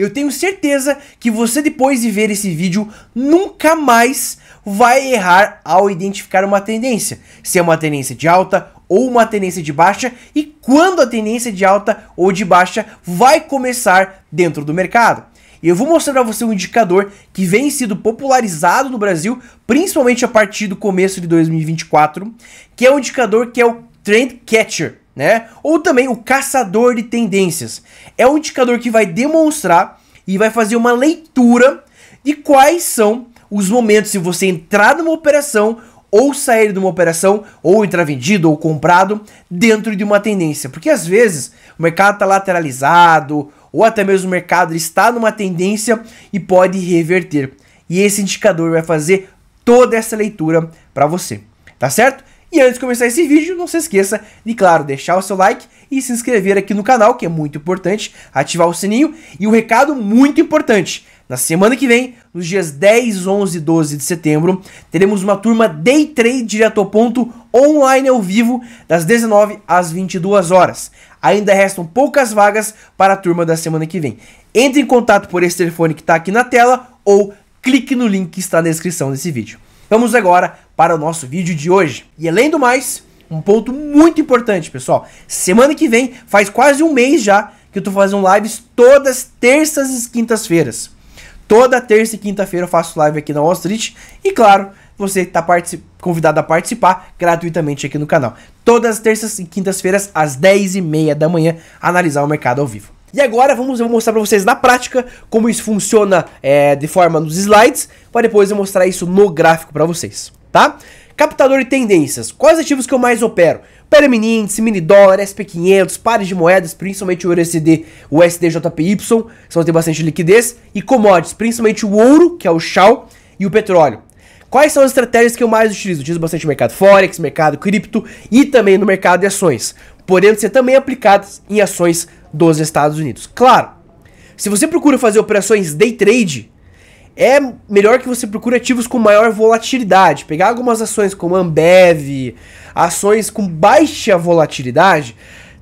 eu tenho certeza que você depois de ver esse vídeo nunca mais vai errar ao identificar uma tendência, se é uma tendência de alta ou uma tendência de baixa e quando a tendência de alta ou de baixa vai começar dentro do mercado. E eu vou mostrar para você um indicador que vem sido popularizado no Brasil, principalmente a partir do começo de 2024, que é um indicador que é o Trend Catcher, né? Ou também o caçador de tendências. É um indicador que vai demonstrar e vai fazer uma leitura de quais são os momentos se você entrar numa operação ou sair de uma operação, ou entrar vendido ou comprado dentro de uma tendência. Porque às vezes o mercado está lateralizado, ou até mesmo o mercado está numa tendência e pode reverter. E esse indicador vai fazer toda essa leitura para você, tá certo? E antes de começar esse vídeo, não se esqueça de, claro, deixar o seu like e se inscrever aqui no canal, que é muito importante, ativar o sininho. E um recado muito importante, na semana que vem, nos dias 10, 11 e 12 de setembro, teremos uma turma Day Trade direto ao ponto, online ao vivo, das 19 às 22 horas. Ainda restam poucas vagas para a turma da semana que vem. Entre em contato por esse telefone que está aqui na tela ou clique no link que está na descrição desse vídeo. Vamos agora para o nosso vídeo de hoje. E além do mais, um ponto muito importante, pessoal. Semana que vem, faz quase um mês já que eu estou fazendo lives todas terças e quintas-feiras. Toda terça e quinta-feira eu faço live aqui na Wall Street. E claro, você está convidado a participar gratuitamente aqui no canal. Todas as terças e quintas-feiras, às 10h30 da manhã, analisar o mercado ao vivo. E agora vamos eu vou mostrar para vocês na prática como isso funciona é, de forma nos slides, para depois eu mostrar isso no gráfico para vocês, tá? Captador de tendências. Quais ativos que eu mais opero? Opero mini índice, mini dólar, SP500, pares de moedas, principalmente o USD, o SDJPY, são tem bastante liquidez, e commodities, principalmente o ouro, que é o chal, e o petróleo. Quais são as estratégias que eu mais utilizo? utilizo bastante mercado Forex, mercado cripto e também no mercado de ações, podendo ser também aplicadas em ações dos Estados Unidos. Claro, se você procura fazer operações day trade, é melhor que você procure ativos com maior volatilidade. Pegar algumas ações como Ambev, ações com baixa volatilidade,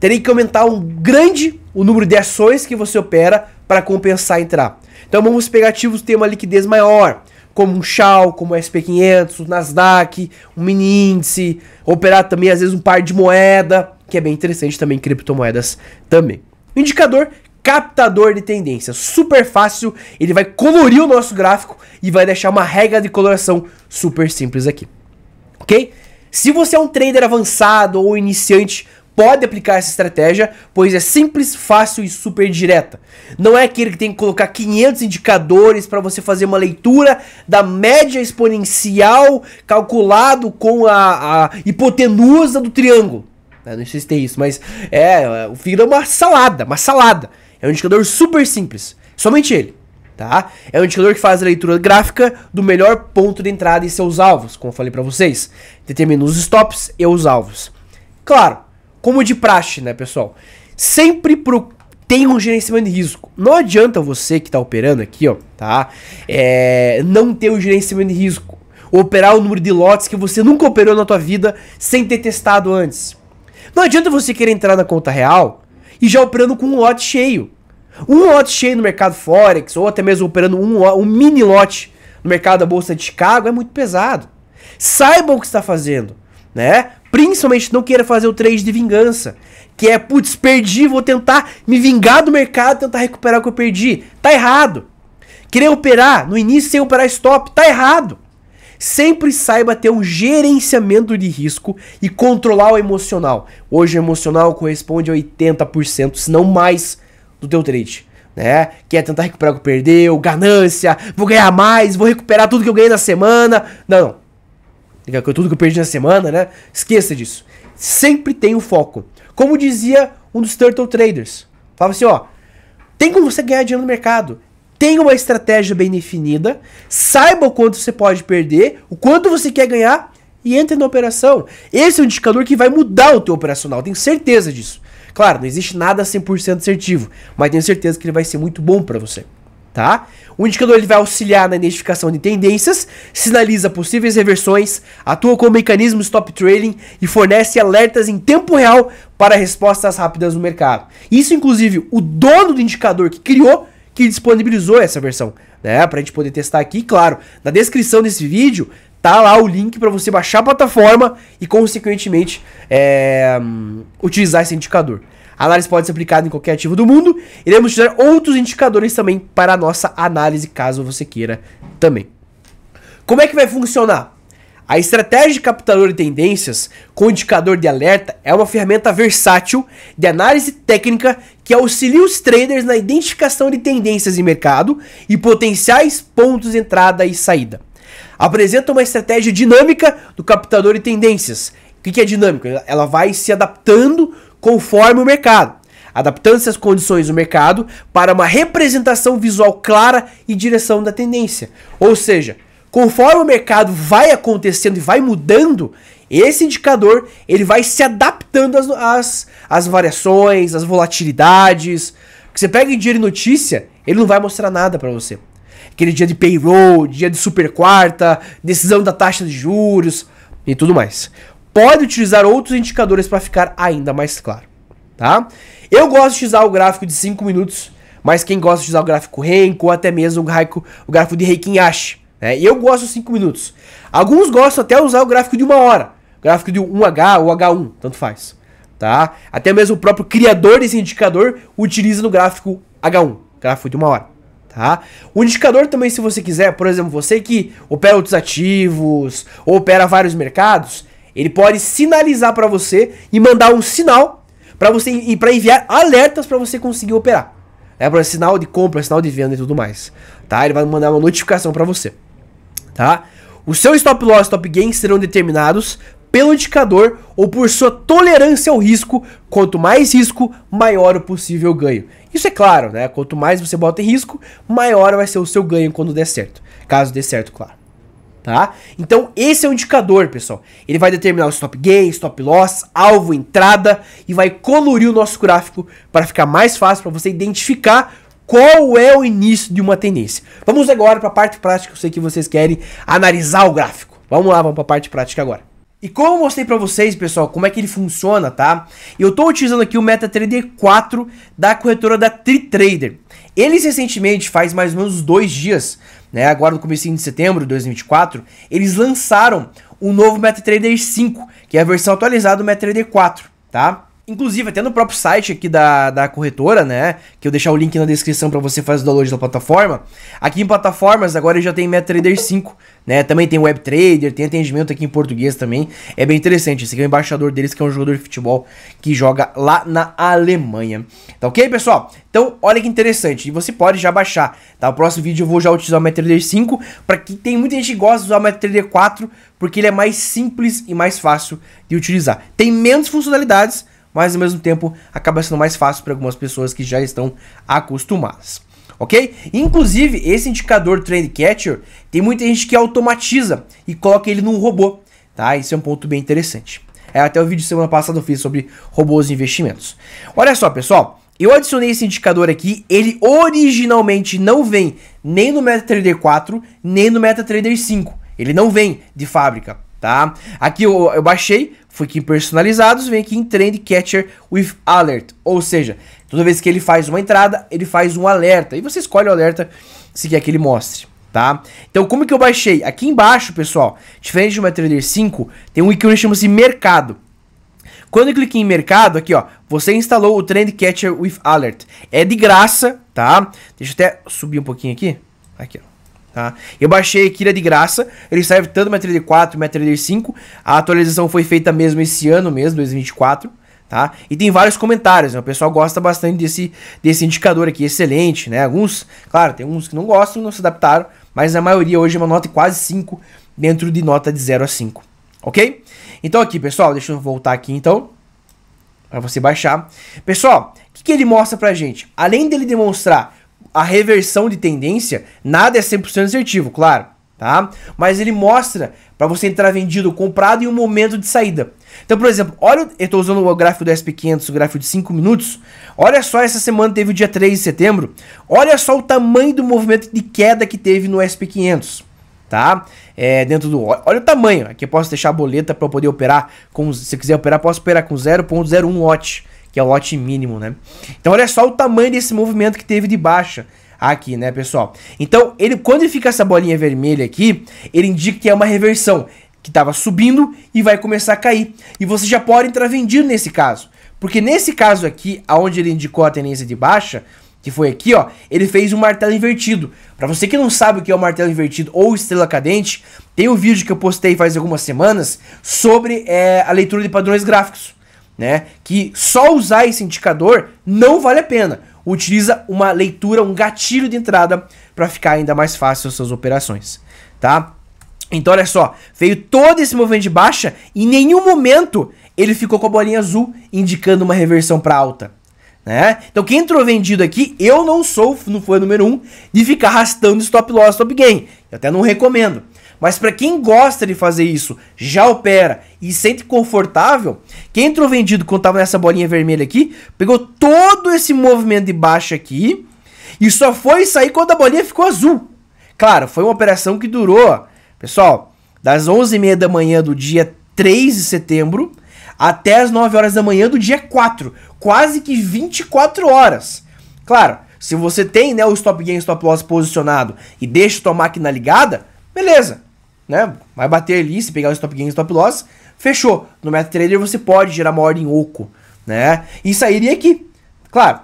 teria que aumentar um grande o número de ações que você opera para compensar entrar. Então vamos pegar ativos que têm uma liquidez maior, como um Shell, como o SP500, o Nasdaq, um mini índice, operar também às vezes um par de moeda, que é bem interessante também criptomoedas também. Indicador captador de tendência, super fácil, ele vai colorir o nosso gráfico e vai deixar uma regra de coloração super simples aqui. OK? Se você é um trader avançado ou iniciante, pode aplicar essa estratégia, pois é simples, fácil e super direta. Não é aquele que tem que colocar 500 indicadores para você fazer uma leitura da média exponencial calculado com a, a hipotenusa do triângulo. Não sei se tem isso, mas é, o fio é uma salada, uma salada. É um indicador super simples. Somente ele. Tá? É um indicador que faz a leitura gráfica do melhor ponto de entrada em seus alvos, como eu falei para vocês. Determina os stops e os alvos. Claro, como de praxe, né, pessoal? Sempre pro... tem um gerenciamento de risco. Não adianta você que está operando aqui, ó, tá? É... Não ter um gerenciamento de risco. Operar o número de lotes que você nunca operou na tua vida sem ter testado antes. Não adianta você querer entrar na conta real e já operando com um lote cheio. Um lote cheio no mercado Forex, ou até mesmo operando um, um mini lote no mercado da Bolsa de Chicago, é muito pesado. Saiba o que está fazendo, né? Principalmente não queira fazer o trade de vingança. Que é, putz, perdi, vou tentar me vingar do mercado, tentar recuperar o que eu perdi. Tá errado. Querer operar no início sem operar stop, tá errado. Sempre saiba ter um gerenciamento de risco e controlar o emocional. Hoje o emocional corresponde a 80%, se não mais, do teu trade. Né? Que é tentar recuperar o que perdeu, ganância, vou ganhar mais, vou recuperar tudo que eu ganhei na semana. Não, não. Tudo que eu perdi na semana, né? Esqueça disso. Sempre tem o um foco. Como dizia um dos Turtle Traders. Falava assim, ó. Tem como você ganhar dinheiro no mercado tenha uma estratégia bem definida, saiba o quanto você pode perder, o quanto você quer ganhar e entre na operação. Esse é um indicador que vai mudar o teu operacional, tenho certeza disso. Claro, não existe nada 100% assertivo, mas tenho certeza que ele vai ser muito bom para você, tá? O indicador ele vai auxiliar na identificação de tendências, sinaliza possíveis reversões, atua como mecanismo stop trailing e fornece alertas em tempo real para respostas rápidas no mercado. Isso inclusive o dono do indicador que criou que disponibilizou essa versão, né? Pra gente poder testar aqui, claro. Na descrição desse vídeo tá lá o link para você baixar a plataforma e, consequentemente, é, utilizar esse indicador. A análise pode ser aplicada em qualquer ativo do mundo. Iremos utilizar outros indicadores também para a nossa análise, caso você queira também. Como é que vai funcionar? A estratégia de captador de tendências com indicador de alerta é uma ferramenta versátil de análise técnica que auxilia os traders na identificação de tendências em mercado e potenciais pontos de entrada e saída. Apresenta uma estratégia dinâmica do captador de tendências. O que é dinâmica? Ela vai se adaptando conforme o mercado, adaptando-se às condições do mercado para uma representação visual clara e direção da tendência. Ou seja, conforme o mercado vai acontecendo e vai mudando, esse indicador ele vai se adaptando às, às, às variações, às volatilidades. Você pega em dia de notícia, ele não vai mostrar nada para você. Aquele dia de payroll, dia de super quarta, decisão da taxa de juros e tudo mais. Pode utilizar outros indicadores para ficar ainda mais claro, tá? Eu gosto de usar o gráfico de 5 minutos, mas quem gosta de usar o gráfico Renko ou até mesmo o gráfico, o gráfico de Né? Eu gosto de 5 minutos. Alguns gostam até usar o gráfico de uma hora, gráfico de 1H ou H1, tanto faz, tá? Até mesmo o próprio criador desse indicador utiliza no gráfico H1, gráfico de uma hora. Tá? O indicador também, se você quiser, por exemplo, você que opera outros ativos ou opera vários mercados, ele pode sinalizar para você e mandar um sinal para você e para enviar alertas para você conseguir operar. É para sinal de compra, sinal de venda e tudo mais, tá? Ele vai mandar uma notificação para você, tá? O seu stop loss e stop gain serão determinados pelo indicador ou por sua tolerância ao risco. Quanto mais risco, maior o possível ganho. Isso é claro, né? Quanto mais você bota em risco, maior vai ser o seu ganho quando der certo. Caso dê certo, claro tá? Então esse é o indicador, pessoal. Ele vai determinar o stop gain, stop loss, alvo, entrada e vai colorir o nosso gráfico para ficar mais fácil para você identificar qual é o início de uma tendência. Vamos agora para a parte prática, eu sei que vocês querem analisar o gráfico. Vamos lá, vamos para a parte prática agora. E como eu mostrei para vocês, pessoal, como é que ele funciona, tá? Eu estou utilizando aqui o MetaTrader 4 da corretora da TriTrader. Eles recentemente, faz mais ou menos dois dias, né, agora no começo de setembro de 2024, eles lançaram o novo MetaTrader 5, que é a versão atualizada do MetaTrader 4, tá? Inclusive, até no próprio site aqui da, da corretora, né? Que eu deixar o link na descrição para você fazer o download da plataforma. Aqui em plataformas, agora já tem MetaTrader 5, né? Também tem WebTrader, tem atendimento aqui em português também. É bem interessante. Esse aqui é o embaixador deles, que é um jogador de futebol que joga lá na Alemanha. Tá ok, pessoal? Então, olha que interessante. E você pode já baixar, tá? O próximo vídeo eu vou já utilizar o MetaTrader 5. Para que tem muita gente que gosta de usar o MetaTrader 4, porque ele é mais simples e mais fácil de utilizar. Tem menos funcionalidades mas ao mesmo tempo acaba sendo mais fácil para algumas pessoas que já estão acostumadas. Ok? Inclusive, esse indicador Trend Catcher tem muita gente que automatiza e coloca ele num robô. Tá? Isso é um ponto bem interessante. É, até o vídeo semana passada eu fiz sobre robôs e investimentos. Olha só, pessoal. Eu adicionei esse indicador aqui, ele originalmente não vem nem no MetaTrader 4, nem no MetaTrader 5. Ele não vem de fábrica, tá? Aqui eu, eu baixei, fui aqui em personalizados, vem aqui em Trend Catcher with Alert. Ou seja, toda vez que ele faz uma entrada, ele faz um alerta. E você escolhe o alerta se quer que ele mostre, tá? Então, como que eu baixei? Aqui embaixo, pessoal, diferente do MetaTrader 5, tem um ícone que chama-se Mercado. Quando eu cliquei em mercado, aqui ó, você instalou o Trend Catcher with Alert. É de graça, tá? Deixa eu até subir um pouquinho aqui. Aqui, ó. Tá? Eu baixei aqui, ele de graça. Ele serve tanto no MetaTrader 4 e MetaTrader 5. A atualização foi feita mesmo esse ano mesmo, 2024. Tá? E tem vários comentários, né? o pessoal gosta bastante desse, desse indicador aqui, excelente, né? Alguns, claro, tem uns que não gostam, não se adaptaram, mas a maioria hoje é uma nota quase 5 dentro de nota de 0 a 5, ok? Então aqui, pessoal, deixa eu voltar aqui então, para você baixar. Pessoal, o que, que ele mostra pra gente? Além dele demonstrar a reversão de tendência, nada é 100% assertivo, claro, tá? Mas ele mostra para você entrar vendido, comprado em um momento de saída. Então, por exemplo, olha, eu estou usando o gráfico do SP500, o gráfico de 5 minutos. Olha só, essa semana teve o dia 3 de setembro. Olha só o tamanho do movimento de queda que teve no SP500 tá? É, dentro do. Olha o tamanho. Aqui eu posso deixar a boleta para poder operar com. Se quiser operar, posso operar com 0.01 watt que é o lote mínimo, né? Então olha só o tamanho desse movimento que teve de baixa aqui, né, pessoal? Então, ele quando ele fica essa bolinha vermelha aqui, ele indica que é uma reversão, que estava subindo e vai começar a cair. E você já pode entrar vendido nesse caso. Porque nesse caso aqui, aonde ele indicou a tendência de baixa, que foi aqui, ó, ele fez um martelo invertido. Para você que não sabe o que é o martelo invertido ou estrela cadente, tem um vídeo que eu postei faz algumas semanas sobre é, a leitura de padrões gráficos, né? Que só usar esse indicador não vale a pena. Utiliza uma leitura, um gatilho de entrada para ficar ainda mais fácil as suas operações, tá? Então olha só, veio todo esse movimento de baixa e em nenhum momento ele ficou com a bolinha azul indicando uma reversão para alta. Né? Então quem entrou vendido aqui, eu não sou, não o número um, de ficar arrastando stop loss, stop gain. Eu até não recomendo. Mas para quem gosta de fazer isso, já opera e sente confortável, quem entrou vendido quando tava nessa bolinha vermelha aqui, pegou todo esse movimento de baixa aqui e só foi sair quando a bolinha ficou azul. Claro, foi uma operação que durou, pessoal, das 11h30 da manhã do dia 3 de setembro até as 9 horas da manhã do dia 4. Quase que 24 horas. Claro, se você tem né, o stop gain stop loss posicionado e deixa tua máquina ligada, beleza. Né? Vai bater ali, se pegar o stop gain e stop loss, fechou. No MetaTrader você pode gerar uma ordem oco. Né? E sairia aqui. Claro,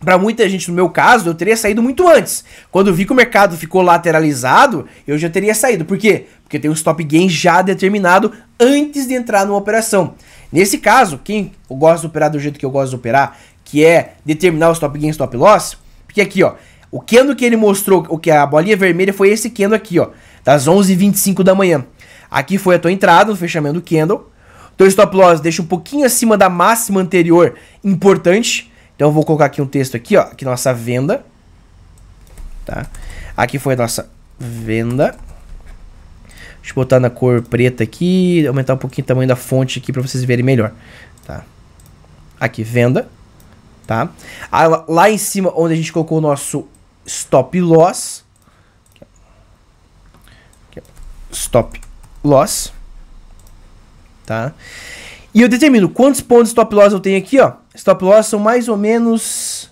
para muita gente, no meu caso, eu teria saído muito antes. Quando eu vi que o mercado ficou lateralizado, eu já teria saído. Por quê? Porque tem um stop gain já determinado antes de entrar numa operação. Nesse caso, quem gosta de operar do jeito que eu gosto de operar, que é determinar o stop gain e stop loss, porque aqui, ó, o candle que ele mostrou, o que a bolinha vermelha foi esse candle aqui, ó, das 11h25 da manhã. Aqui foi a tua entrada no fechamento do candle. Teu stop loss deixa um pouquinho acima da máxima anterior, importante. Então eu vou colocar aqui um texto aqui, ó, aqui nossa venda. Tá? Aqui foi a nossa venda. Deixa eu botar na cor preta aqui, aumentar um pouquinho o tamanho da fonte aqui para vocês verem melhor, tá? Aqui, venda, tá? Ah, lá em cima, onde a gente colocou o nosso stop loss, stop loss, tá? E eu determino quantos pontos stop loss eu tenho aqui, ó. Stop loss são mais ou menos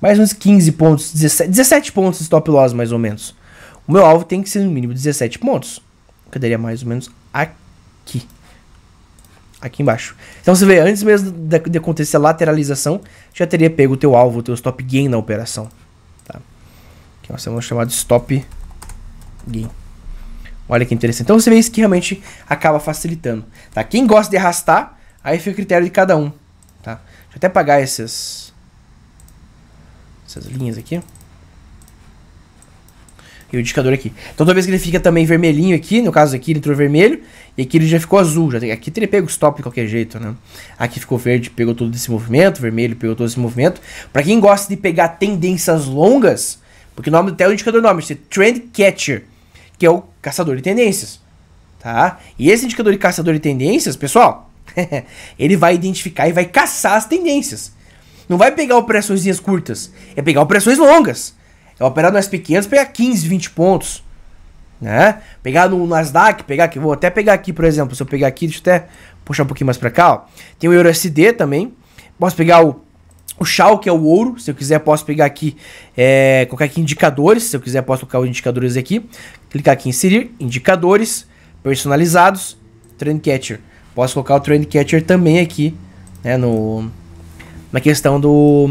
mais menos 15 pontos, 17, 17 pontos stop loss mais ou menos. O meu alvo tem que ser no mínimo 17 pontos. Que daria mais ou menos aqui. Aqui embaixo. Então você vê, antes mesmo de, acontecer a lateralização, já teria pego o teu alvo, o teu stop gain na operação. Tá? Que nós vamos chamar de stop gain. Olha que interessante. Então você vê isso que realmente acaba facilitando. Tá? Quem gosta de arrastar, aí fica o critério de cada um. Tá? Deixa eu até apagar essas, essas linhas aqui e o indicador aqui. Então toda vez que ele fica também vermelhinho aqui, no caso aqui ele entrou vermelho, e aqui ele já ficou azul. Já tem, aqui teria pego stop de qualquer jeito, né? Aqui ficou verde, pegou todo esse movimento, vermelho pegou todo esse movimento. Para quem gosta de pegar tendências longas, porque o nome até o indicador nome é Trend Catcher, que é o caçador de tendências, tá? E esse indicador de caçador de tendências, pessoal, ele vai identificar e vai caçar as tendências. Não vai pegar operações curtas, é pegar operações longas. É operar no SP500 pegar 15, 20 pontos. Né? Pegar no Nasdaq, pegar aqui, vou até pegar aqui, por exemplo, se eu pegar aqui, deixa eu até puxar um pouquinho mais pra cá, ó. Tem o EURUSD também. Posso pegar o, o Shao, que é o ouro. Se eu quiser, posso pegar aqui, é, colocar aqui indicadores. Se eu quiser, posso colocar os indicadores aqui. Clicar aqui em inserir, indicadores, personalizados, Trend Catcher. Posso colocar o Trend Catcher também aqui, né, no, na questão do,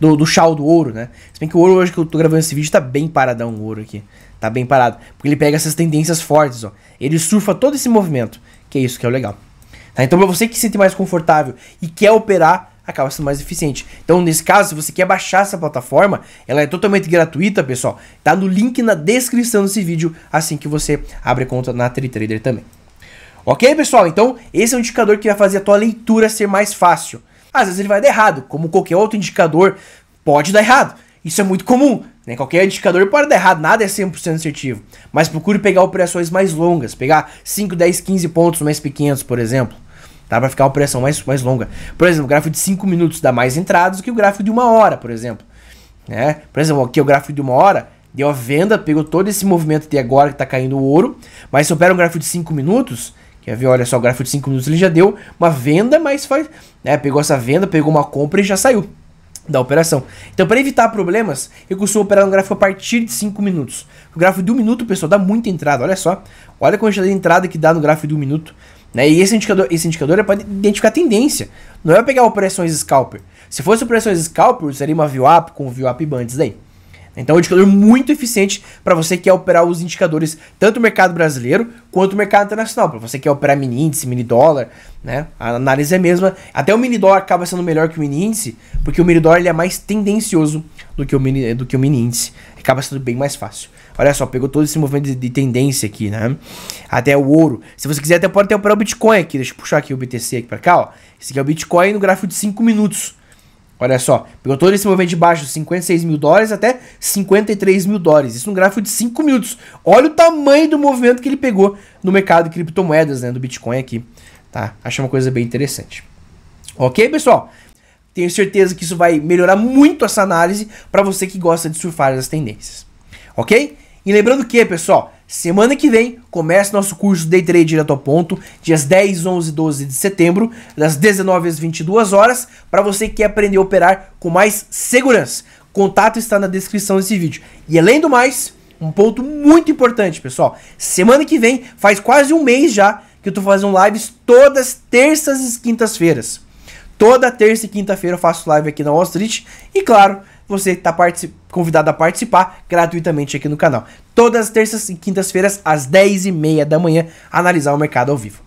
do, do do ouro, né? Se bem que o ouro hoje que eu tô gravando esse vídeo tá bem paradão o ouro aqui. Tá bem parado. Porque ele pega essas tendências fortes, ó. Ele surfa todo esse movimento. Que é isso que é o legal. Tá? Então pra você que se sente mais confortável e quer operar, acaba sendo mais eficiente. Então nesse caso, se você quer baixar essa plataforma, ela é totalmente gratuita, pessoal. Tá no link na descrição desse vídeo, assim que você abre conta na TriTrader também. Ok, pessoal? Então, esse é um indicador que vai fazer a tua leitura ser mais fácil. Às vezes ele vai dar errado, como qualquer outro indicador pode dar errado. Isso é muito comum, né? Qualquer indicador pode dar errado, nada é 100% assertivo. Mas procure pegar operações mais longas, pegar 5, 10, 15 pontos mais pequenos, por exemplo. Tá? Pra ficar uma operação mais, mais longa. Por exemplo, o gráfico de 5 minutos dá mais entradas do que o gráfico de uma hora, por exemplo. Né? Por exemplo, aqui o gráfico de uma hora, deu a venda, pegou todo esse movimento de agora que tá caindo o ouro. Mas se opera um gráfico de 5 minutos, Quer ver? Olha só, o gráfico de 5 minutos ele já deu uma venda, mas faz, né, pegou essa venda, pegou uma compra e já saiu. da operação. Então, para evitar problemas, eu costumo operar um gráfico a partir de 5 minutos. O gráfico de 1 um minuto, pessoal, dá muita entrada. Olha só. Olha a quantidade de entrada que dá no gráfico de 1 um minuto. Né? E esse indicador, esse indicador é para identificar tendência. Não é pegar operações scalper. Se fosse operações scalper, seria uma VWAP com VWAP bands daí. Então é um indicador muito eficiente para você que quer operar os indicadores, tanto o mercado brasileiro quanto o mercado internacional. Para você que quer operar mini índice, mini dólar, né? A análise é a mesma. Até o mini dólar acaba sendo melhor que o mini índice, porque o mini dólar ele é mais tendencioso do que o mini, do que o mini índice. Acaba sendo bem mais fácil. Olha só, pegou todo esse movimento de, de tendência aqui, né? Até o ouro. Se você quiser, até pode até operar o Bitcoin aqui. Deixa eu puxar aqui o BTC aqui para cá, ó. Esse aqui é o Bitcoin no gráfico de 5 minutos. Olha só, pegou todo esse movimento de baixo, 56 mil dólares até 53 mil dólares. Isso num gráfico de 5 minutos. Olha o tamanho do movimento que ele pegou no mercado de criptomoedas, né? Do Bitcoin aqui. Tá? Achei uma coisa bem interessante. Ok, pessoal? Tenho certeza que isso vai melhorar muito essa análise para você que gosta de surfar as tendências. Ok? E lembrando que, pessoal, semana que vem começa nosso curso Day Trade Direto ao Ponto, dias 10, 11 e 12 de setembro, das 19 às 22 horas, para você que quer aprender a operar com mais segurança. Contato está na descrição desse vídeo. E além do mais, um ponto muito importante, pessoal. Semana que vem, faz quase um mês já, que eu tô fazendo lives todas terças e quintas-feiras. Toda terça e quinta-feira eu faço live aqui na Wall Street. E claro, você está convidado a participar gratuitamente aqui no canal. Todas as terças e quintas-feiras, às 10h30 da manhã, analisar o mercado ao vivo.